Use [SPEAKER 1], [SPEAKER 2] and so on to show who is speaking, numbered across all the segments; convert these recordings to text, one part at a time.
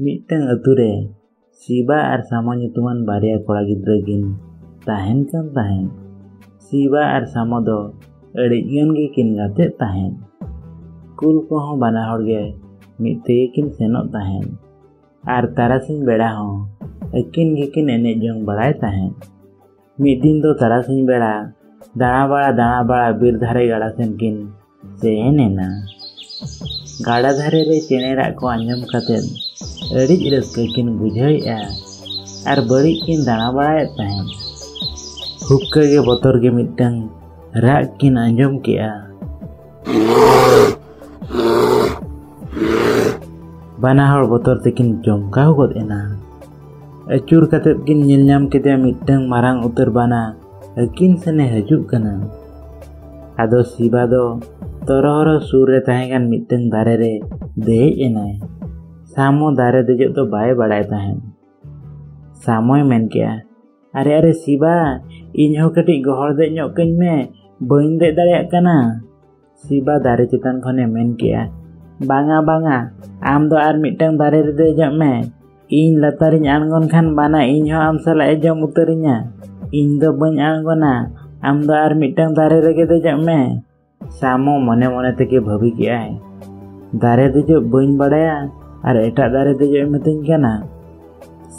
[SPEAKER 1] ᱢᱤᱫᱴᱟᱝ ᱟᱛᱳ ᱨᱮ ᱥᱤᱵᱟ ᱟᱨ ᱥᱟᱢᱟ ᱧᱩᱛᱩᱢᱟᱱ ᱵᱟᱨᱭᱟ ᱠᱚᱲᱟ ᱜᱤᱫᱽᱨᱟᱹ ᱠᱤᱱ ᱛᱟᱦᱮᱱ ᱠᱟᱱ ᱛᱟᱦᱮᱸᱫ ᱥᱤᱵᱟ ᱟᱨ ᱥᱟᱢᱟ ᱫᱚ ᱟᱹᱰᱤᱜᱟᱱ ᱜᱮᱠᱤᱱ ᱜᱟᱛᱮᱜ ᱛᱟᱦᱮᱸᱫ ᱠᱩᱞ ᱠᱚᱦᱚᱸ ᱵᱟᱱᱟ ᱦᱚᱲᱜᱮ ᱢᱤᱫ ᱛᱮᱜᱮ ᱠᱤᱱ ᱥᱮᱱᱚᱜ ᱛᱟᱦᱮᱸᱫ ᱟᱨ ᱛᱟᱨᱟᱥᱤᱧ ᱵᱮᱲᱟ ᱦᱚᱸ ᱟᱹᱠᱤᱱ ᱜᱮᱠᱤᱱ ᱮᱱᱮᱡ ᱡᱚᱝ ᱵᱟᱲᱟᱭ ᱛᱟᱦᱮᱸᱫ ᱢᱤᱫ ᱫᱤᱱ ᱫᱚ ᱛᱟᱨᱟᱥᱤᱧ ᱵᱮᱲᱟ ᱫᱟᱬᱟᱵᱟᱲᱟ ᱫᱟᱬᱟᱵᱟᱲᱟ ᱵᱤᱨ ᱫᱷᱟᱨᱮ ᱜᱟᱰᱟ ᱥᱮᱱ ᱠᱤᱱ ᱥᱮᱱ ᱮᱱᱟ ᱜᱟᱰᱟ ᱫᱷᱟᱨᱮ ᱨᱮ ᱪᱮᱬᱮ ᱨᱟᱜ ᱠᱚ ᱟᱸᱡᱚᱢ ᱠᱟᱛᱮᱫ रीड लेकिन बुझई आ ᱟᱨ ᱵᱟᱹᱲᱤᱡ ᱠᱤᱱ ᱫᱟᱬᱟ ᱵᱟᱲᱟᱭᱮᱫ ᱛᱟᱦᱮᱸᱫ ᱦᱩᱠᱠᱟᱹ ᱜᱮ ᱵᱚᱛᱚᱨ ᱜᱮ ᱢᱤᱫᱴᱟᱝ ᱨᱟᱜ ᱠᱤᱱ ᱟᱸᱡᱚᱢ ᱠᱮᱜᱼᱟ ᱵᱟᱱᱟ ᱦᱚᱲ ᱵᱚᱛᱚᱨ ᱛᱮᱠᱤᱱ ᱪᱚᱢᱠᱟᱣ ᱜᱚᱫ ᱮᱱᱟ ᱟᱹᱪᱩᱨ ᱠᱟᱛᱮᱫ ᱠᱤᱱ ᱧᱮᱞ ᱧᱟᱢ ᱠᱮᱫᱮᱭᱟ ᱢᱤᱫᱴᱟᱝ ᱢᱟᱨᱟᱝ ᱩᱛᱟᱹᱨ ᱵᱟᱱᱟ ᱟᱹᱠᱤᱱ ᱥᱮᱱᱮ ᱦᱤᱡᱩᱜ ᱠᱟᱱᱟ ᱟᱫᱚ ᱥᱤᱵᱟ ᱫᱚ ᱛᱚᱨᱚᱦᱚᱨᱚ ᱥᱩᱨ ᱨᱮ ᱛᱟᱦᱮᱸ ᱠᱟᱱ ᱢᱤᱫᱴᱟᱝ ᱫᱟᱨᱮ ᱨᱮ ᱫᱮᱡ ᱮᱱᱟᱭ सामो दारे दजो तो बाय बड़ाय तहन सामोय मन के अरे अरे शिवा इन हो कटी गहर दे नो कइन में बइन दे दड़े कना शिवा दारे चितन खने मेन के बांगा बांगा, आम दो आर मिटंग दारे रे दे जम में। इन लतार इन आनगन खान बाना इन हो आम सला ए जम उतरिना इन दो बइन आनगना आम दो आर मिटंग दारे रे के दे जम में। सामो मने मने ते के भवि के आए दारे दजो जो बइन बड़ाया ᱟᱨ ᱮᱴᱟᱜ ᱫᱟᱨᱮ ᱫᱮᱡᱚᱜ ᱢᱤᱛᱟᱹᱧ ᱠᱟᱱᱟ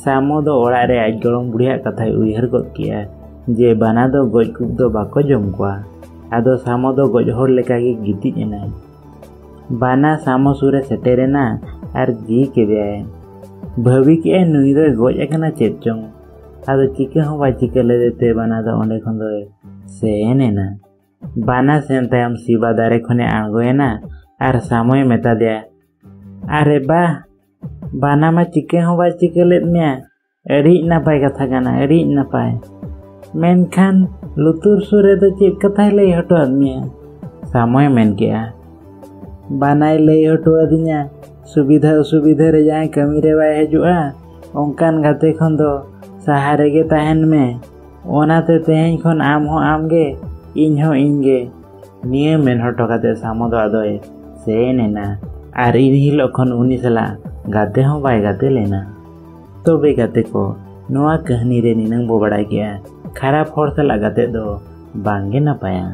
[SPEAKER 1] ᱥᱟᱢᱚ ᱫᱚ ᱚᱲᱟᱜ ᱨᱮ ᱟᱡ ᱜᱚᱲᱚᱢ ᱵᱩᱲᱦᱤᱭᱟᱜ ᱠᱟᱛᱷᱟᱭ ᱩᱭᱦᱟᱹᱨ ᱜᱚᱫ ᱠᱮᱜᱼᱟ ᱡᱮ ᱵᱟᱱᱟ ᱫᱚ ᱜᱚᱡ ᱠᱩᱵ ᱫᱚ ᱵᱟᱠᱚ ᱡᱚᱢ ᱠᱚᱣᱟ ᱟᱫᱚ ᱥᱟᱢᱚ ᱫᱚ ᱜᱚᱡ ᱦᱚᱲ ᱞᱮᱠᱟᱜᱮ ᱜᱤᱛᱤᱡ ᱮᱱᱟᱭ ᱵᱟᱱᱟ ᱥᱟᱢᱚ ᱥᱩᱨᱮ ᱥᱮᱴᱮᱨᱮᱱᱟ ᱟᱨ ᱡᱤ ᱠᱮᱫᱮᱭᱟᱭ ᱵᱷᱟᱹᱵᱤ ᱠᱮᱜᱼᱟᱭ ᱱᱩᱭ ᱫᱚᱭ ᱜᱚᱡ ᱟᱠᱟᱱᱟ ᱪᱮᱫ ᱪᱚᱝ ᱟᱫᱚ ᱪᱤᱠᱟᱹ ᱦᱚᱸ ᱵᱟᱭ ᱪᱤᱠᱟᱹ ᱞᱮᱫᱮᱛᱮ ᱵᱟᱱᱟ ᱫᱚ ᱚᱸᱰᱮ ᱠᱷᱚᱱ ᱫᱚᱭ ᱥᱮᱱ ᱮᱱᱟ ᱵᱟᱱᱟ ᱥᱮᱱ ᱛᱟᱭᱚᱢ ᱥᱤᱵᱟ ᱫᱟᱨᱮ ᱠᱷᱚᱱᱮ ᱟᱬᱜᱚᱭᱮᱱᱟ ᱟᱨ ᱥᱟᱢᱚᱭ ᱢᱮᱛᱟ ᱫᱮᱭᱟ अरे बा बाना में चिके हो बा चिके लेद में अड़ी नपाय कथा गाना अड़ी नपाय मेनखान लुतुर सुरे तो चेक कथा ले हटो आदमी सामय मेन किया बानाय ले हटो आदिना सुविधा असुविधा रे जाए कमी रे बाय हजुआ ओंकान गाते खन दो सहारे के तहन में ओनाते तेहें खन आम हो आम गे इन हो इन गे निये मेन हटो काते सामो दो आदोए सेनेना आरी ही लखन उनिसला गाते हों बाय गाते लेना तो बे गाते को नवा कहानी रे निनंग बोबड़ा गया खराब हर से लगाते दो बांगे ना पाया